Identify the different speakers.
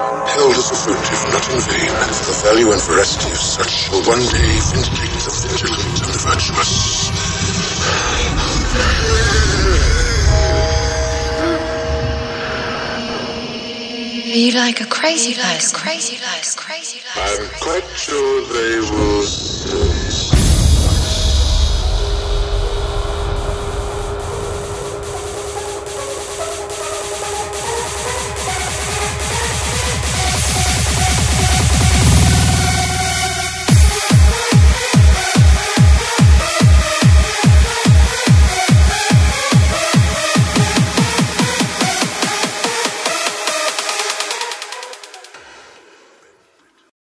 Speaker 1: Held as a fruit, if not in vain, for the value and veracity of such shall one day vindicate the vigilant and the virtuous.
Speaker 2: Are you like a crazy person? Crazy person. Crazy crazy.
Speaker 1: I'm quite sure they will.